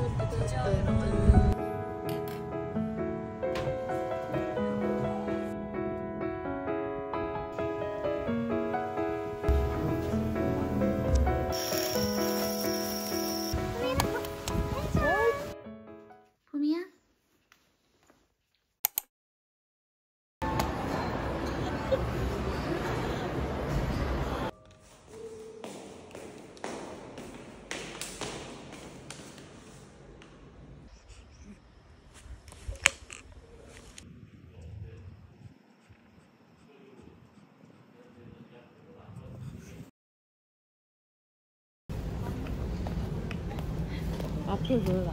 ちょっと待って。 앞을 몰라.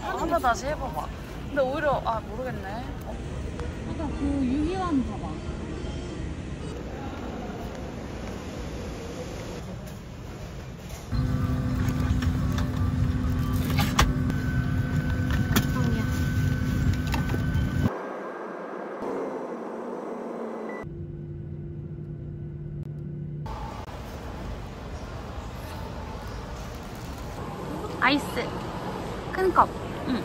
한번 다시 해봐봐. 근데 오히려 아 모르겠네. 어, 아까 그 유희왕 봐봐. 아이스 큰 컵. 응.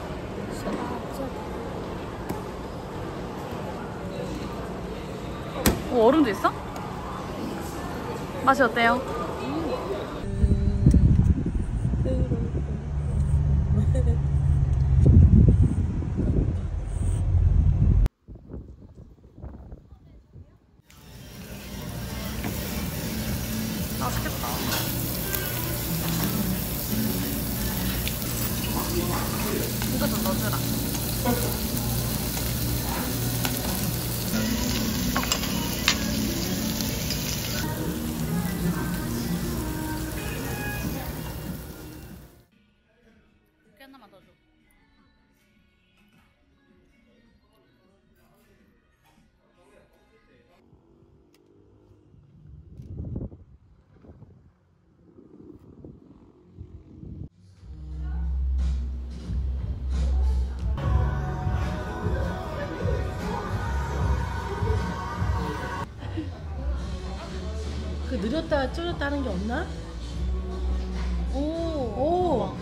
오, 얼음도 있어? 맛이 그 느렸다 줄였다 하는 게 없나? 오. 오,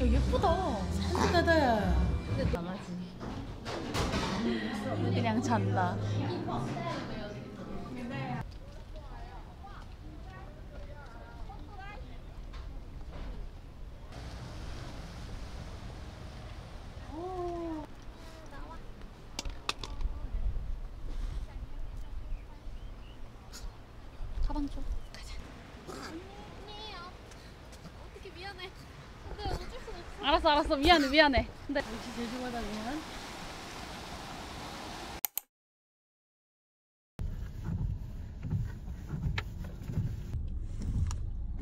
야, 예쁘다. 산뜻하다. 그냥 잔다. 가방 줘. 알았어. 미안해, 미안해. 근데 역시.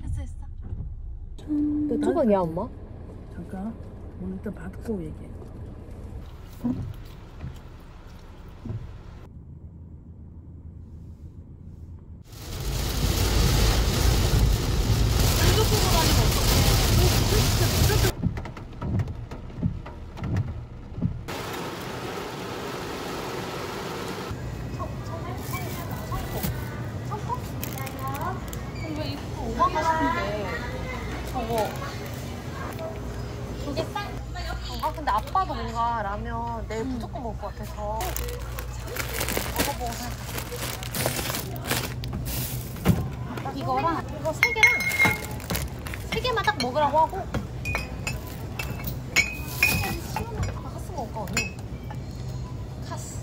했어, 했어. 너 초박이야 엄마? 잠깐. 오늘 일단 받고 얘기해. 왜 이거 오만가 싶은데. 저거. 조개 쌀? 아 근데 아빠도 뭔가 라면 내일 무조건 먹을 것 같아서 먹어보고 생각 이거랑 이거 세 개랑 세 개만 딱 먹으라고 하고 아, 카스 먹을까 언니? 카스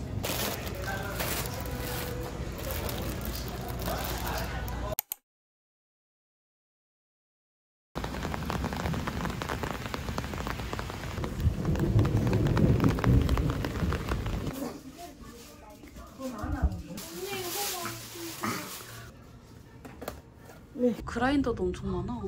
그라인더도 엄청 많아.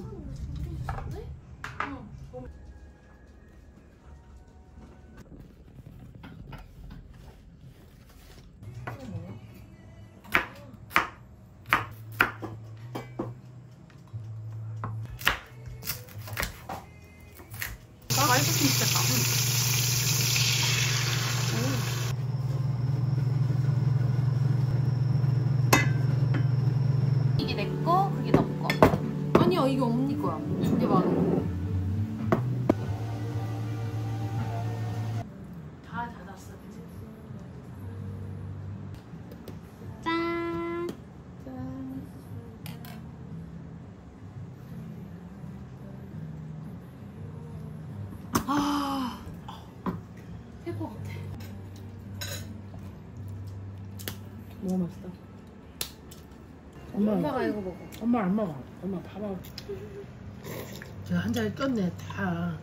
이게 내 거, 그게 너 이게 언니 거야. 이게 맞아. 다 닫았어, 그지? 짠. 아, 될것 같아. 너무 맛있다. 엄마, 엄마가 이거 먹어. 엄마 안 먹어. 엄마 봐봐. 제가 한 잔에 꼈네 다.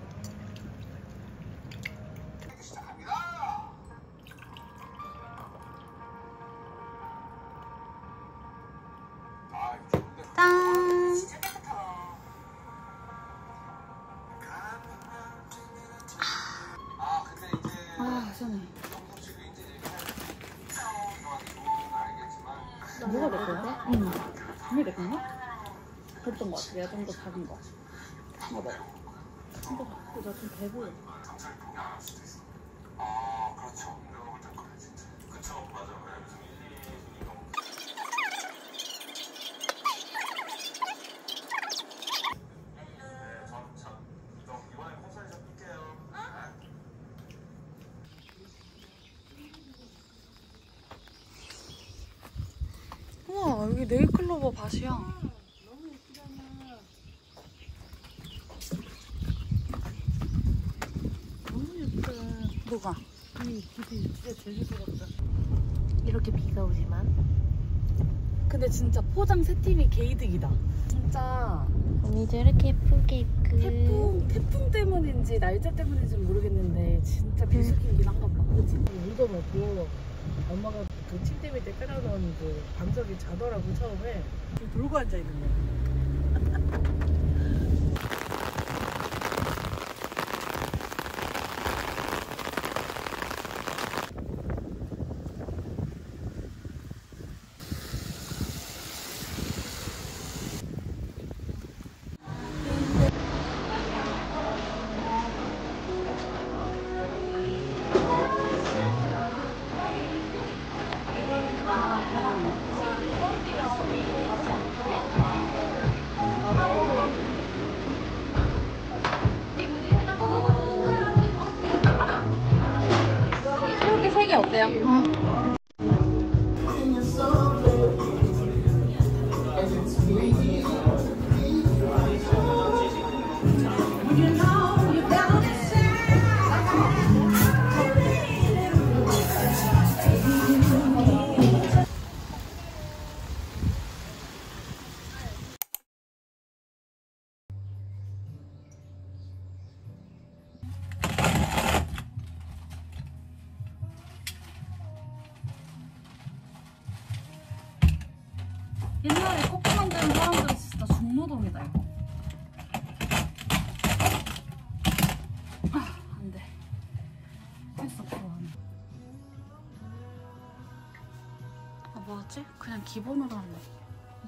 그랬던 것 같아. 내가 좀 더 작은 거. 이거 봐. 이거 갖고 나좀 배보여. 우와 여기 네일클로버 밭이야. 너무 예쁘다. 뭐가? 이 길이 진짜 제주도 같다. 이렇게 비가 오지만 근데 진짜 포장 세 팀이 개이득이다. 진짜 언니도 이렇게 예쁘게 입고. 태풍 태풍 때문인지 날짜 때문인지 모르겠는데 진짜 비수기긴 한가 봐. 그치? 물도 먹고 엄마가 그 침대 밑에 깔아놓은 그 방석이 자더라고 처음에 돌고 앉아 있는 거야. 기본으로 할래.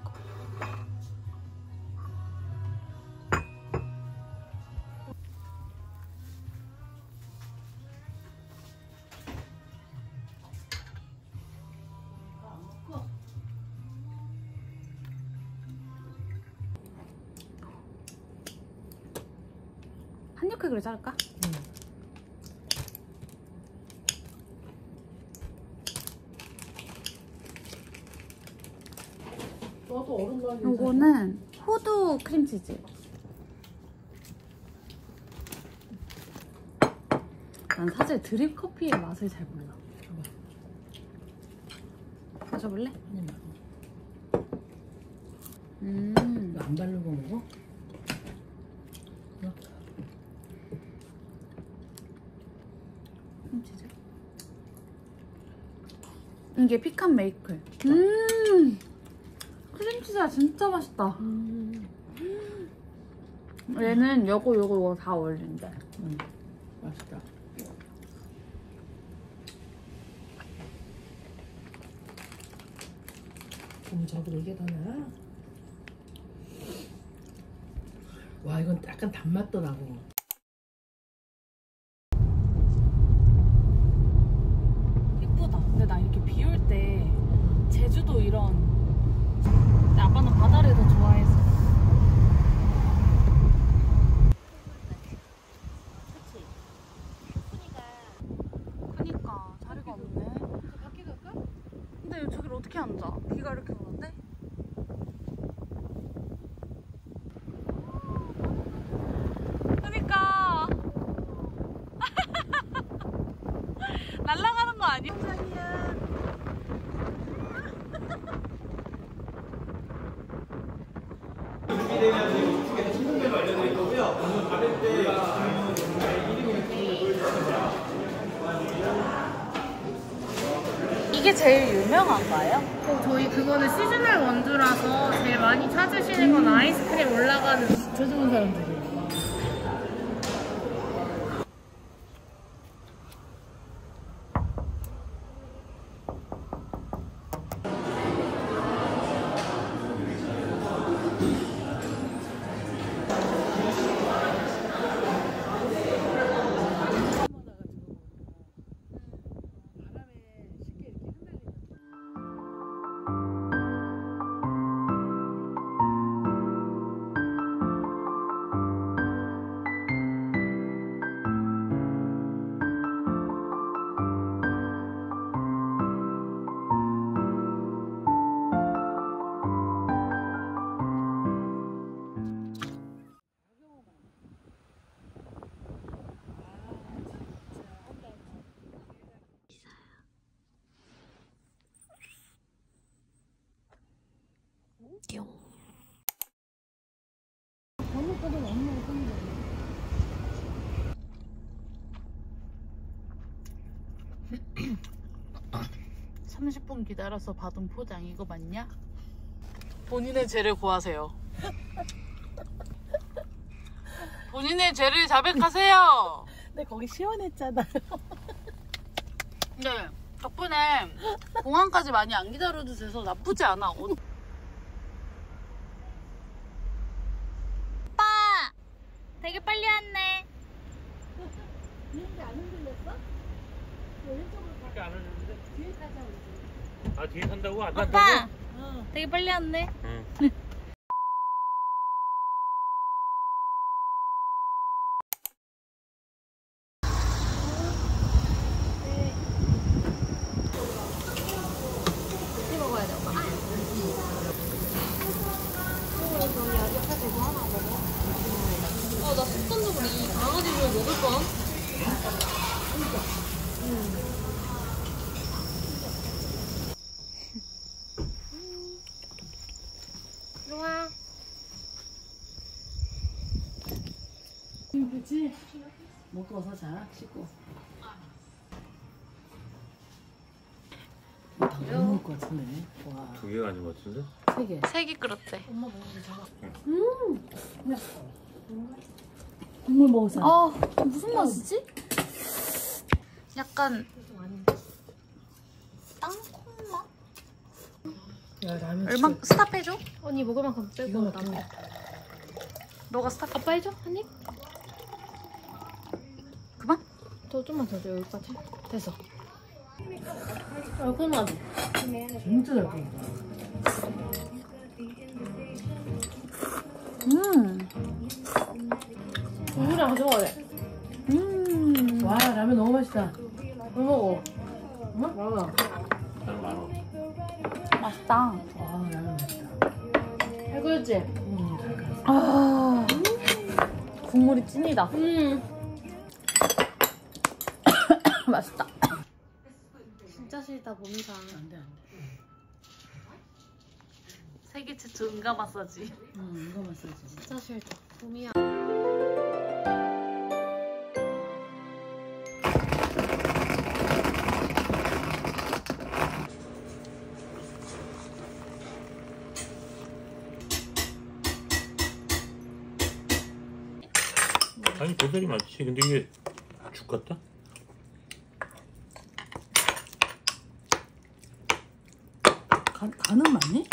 이거. 한 육회 그래 자를까? 너도 얼음 넣어. 요거는 호두 크림치즈. 난 사실 드립 커피의 맛을 잘 몰라. 마셔볼래? 아니 음. 안 바르고 먹어? 크림치즈. 이게 피칸 메이클. 음. 크림치즈가 진짜 맛있다. 음, 얘는 요거 요거 요거 다 어울린대. 음, 맛있다. 그럼 저보다 이게 더 나아? 와 이건 약간 단맛도 나고 예쁘다. 근데 나 이렇게 비 올 때 제주도 이런 근데 아빠는 바다를 더 좋아해서. 진짜 좋은 사람들이. 삼십 분 기다려서 받은 포장 이거 맞냐? 본인의 죄를 구하세요. 본인의 죄를 자백하세요. 근데 거기 시원했잖아. 네, 덕분에 공항까지 많이 안 기다려도 돼서 나쁘지 않아. 어, 오빠! 되게 빨리 왔네. 아 뒤에 산다고 안 오빠! 산다고? 되게 빨리 왔네. 응. 어, 나 습관적으로 이 강아지를 먹을 뻔. 일로와. 그치? 먹고 와서 자, 씻고. 다못 먹을 것 같은데. 와, 두 개가 아닌 것 같은데? 세 개. 세기 끓었대. 국물 먹었어. 어, 무슨 맛이지? 약간 땅콩 맛? 야, 라면 얼마 진짜. stop 해줘? 언니 먹을 만큼 빼고. 남아. 너가 stop. 아빠 해줘 한 입? 그만? 더 좀만 더 줘 여기까지. 됐어. 얼큰하지? 진짜 잘 끓인다. 음, 가져가야 돼. 음. 와, 라면 너무 맛있다. 뭘 먹어? 응? 라면. 맛있다. 와, 라면 맛있다. 잘 끓였지? 음, 잘 끓였어. 아, 국물이 찐이다. 음. 맛있다. 진짜 싫다 몸상. 안 돼, 안 돼. 세계 최초 응가 마사지. 음, 이거 맛있지. 진짜 싫다. 봄이야. 아니 고사리 맞지? 근데 이게 죽 같다? 간, 간은 맞니?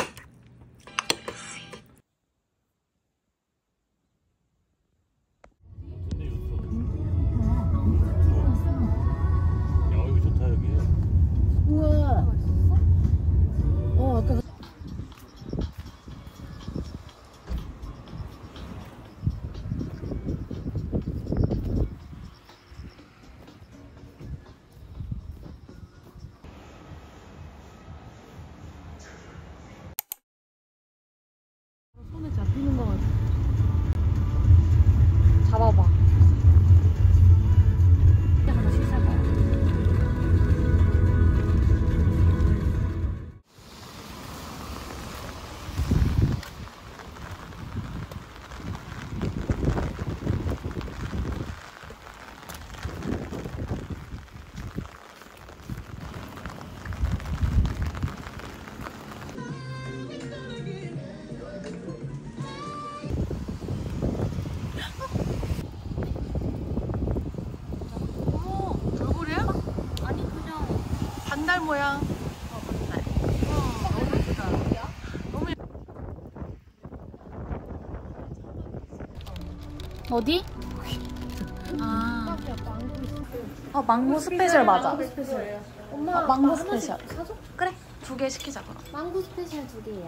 모양. 어디? 아. 어, 망고 스페셜 맞아. 엄마 어, 망고 스페셜. 그래, 두 개 시키자, 그럼. 망고 스페셜 두 개예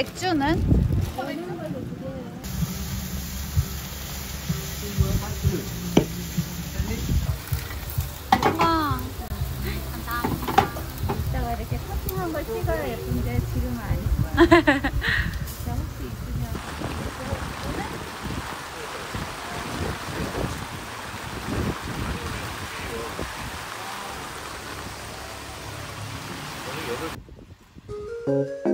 맥주는? 와, 감사합니다. 이따가 이렇게 커팅한 걸 찍어야 예쁜데 지금은 아니고. 혹시 있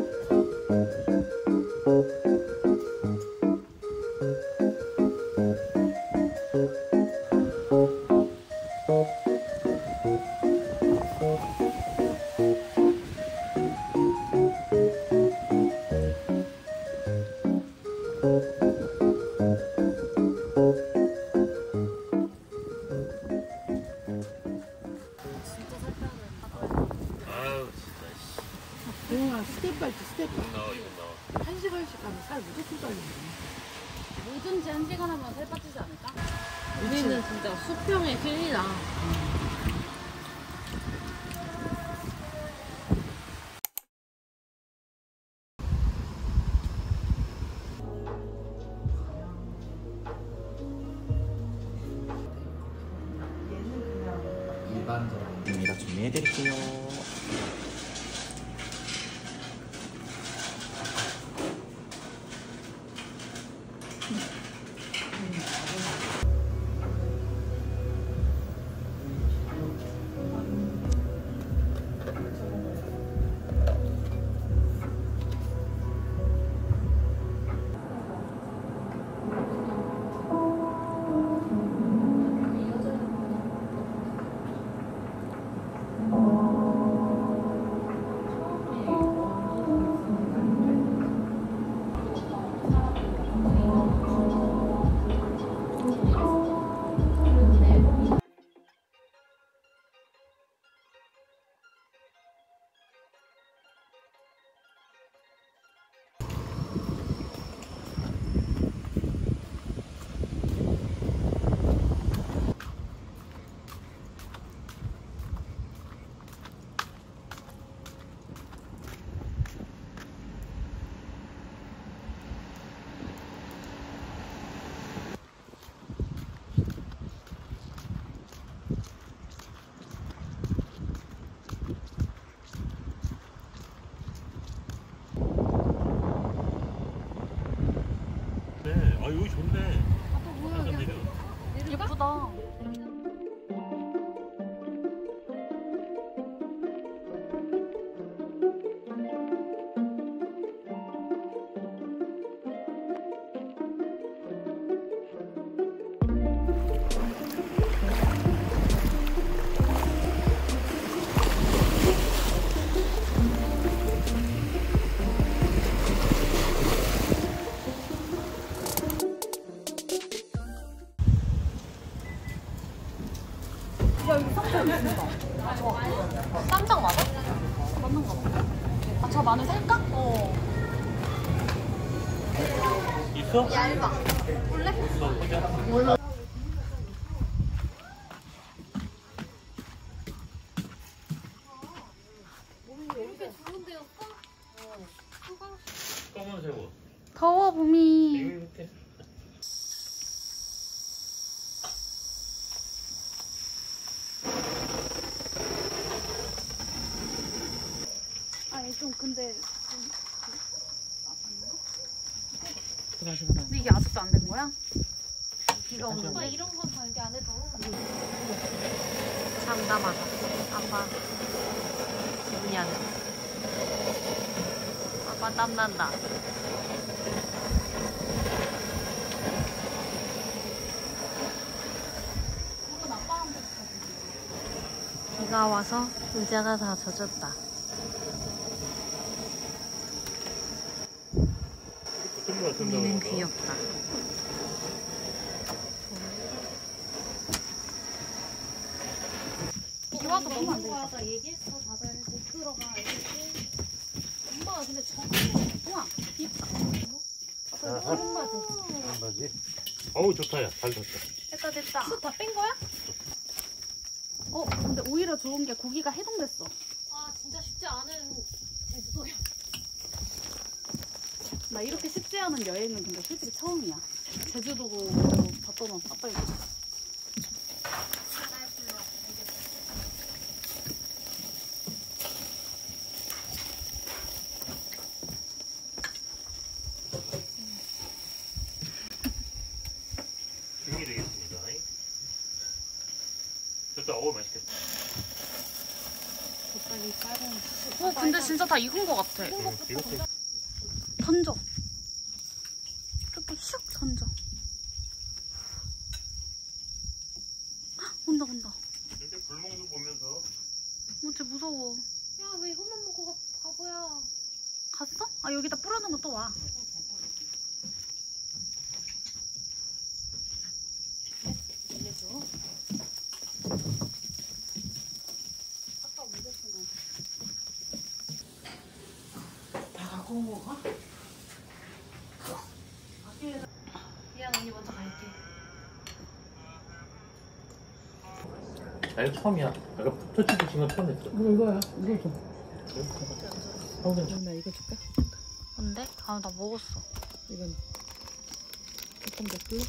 일반적입 여기 좋네. 아빠 뭐야? 예쁘다. 검은 새우. 더워, 봄이. 밑에. 근데 들어가시 그럼. 근데 이게 아직도 안 된 거야? 비가 아빠 오는데 이런 건 발견 안 해도. 장담하다. 아빠. 미안해. 아빠 땀난다. 비가 와서 의자가 다 젖었다. 같은데. 우리는 귀엽다. 비와도 너무 안. 나 얘기했어 다들 못 들어가 얘기했지. 엄마가 근데 저거 우와 비싸. 아빠 이거 얼마지? 바지. 어우 좋다 야. 잘 됐다. 됐다 됐다 다뺀 거야? 어 근데 오히려 좋은 게 고기가 해동됐어 아 진짜 쉽지 않은 제주도야. 나 이렇게 쉽지 않은 여행은 근데 솔직히 처음이야 제주도고 다 떠나 아빠 이거 죽이 되겠습니다. 좋다. 어우 맛있겠다. 어 근데 진짜 다 익은 거 같아 응, 이것도 던져 이렇게 슉 던져 헉, 온다 온다 이렇게 불멍도 보면서 어째 무서워 야 왜 이것만 먹고 가 바보야. 갔어? 아 여기다 뿌려놓은 거 또 와. 다 갖고 온 거가? 미안 언니 먼저 갈게. 나 이거 처음이야. 아까 터치 붙인 건 처음 했어. 이거 이거야. 이거 줘. 어, 나 이거 줄까? 뭔데? 아, 나 먹었어. 이건 조금 더 불러.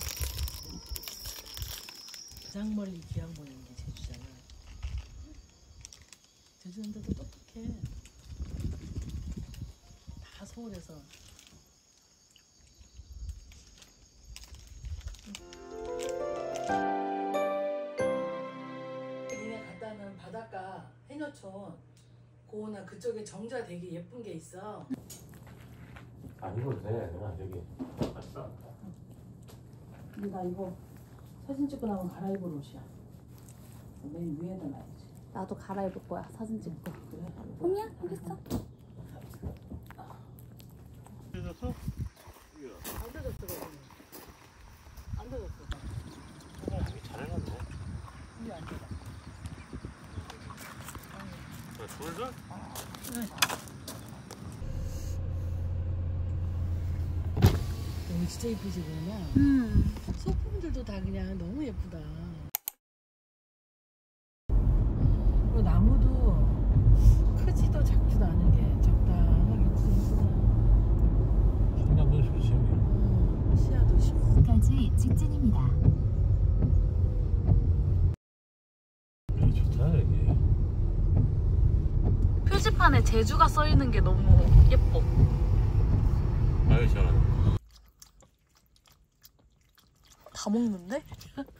가장 멀리 귀한 모양인 게 제주잖아. 제주인데도 똑똑해. 다 서울에서. 해녀촌 고나 그쪽에 정자 되게 예쁜 게 있어. 안 입어도 돼. 그냥 저기. 근데 나 이거 사진 찍고 나면 갈아입을 옷이야. 맨 위에다 놔야지. 나도 갈아입을 거야 사진 찍고. 그래? 봄이야 여기 있어. 그래서 안 되졌어, 그거는. 안 되졌어. 잘해놨네. 이게 안 돼. 둘다 여기 진짜 이쁘지, 그러면? 음. 소품들도 다 그냥 너무 예쁘다. 그리고 나무도 크지도 작지도 않은 게 적당하게 예쁘다. 청량도 좋지. 음, 시야도 쉽고. 까지 직진입니다. 여기 좋다 여기. 표지판에 제주가 써 있는 게 너무. 아유 시원하네. 다 먹는데?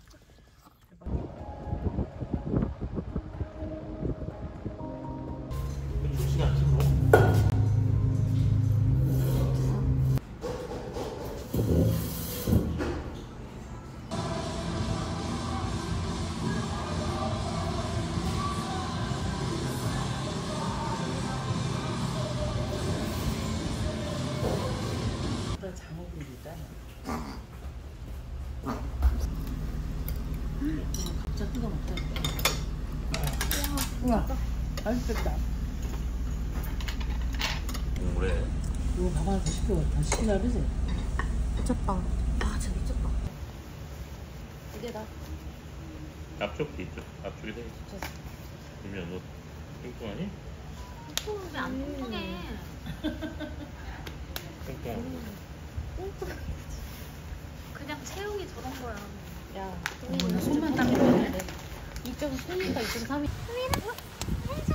시키라 그러지? 미쳤다. 아 진짜 미쳤다. 앞쪽 뒤쪽 앞쪽에 돼 있어. 그러면 너 뚱뚱하니? 왜안 통통해? 뚱뚱. 그냥 체형이 저런 거야. 야, 오늘 손만 닦으면 돼. 이쪽은 손이니까 이쪽은 3이. 옳지,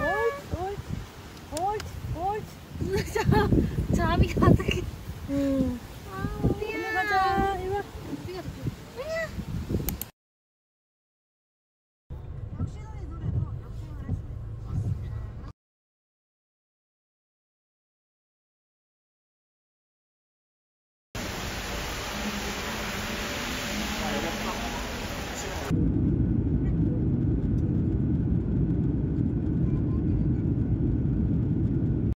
옳지, 옳지. 오늘 잠 잠이 가득해. 음.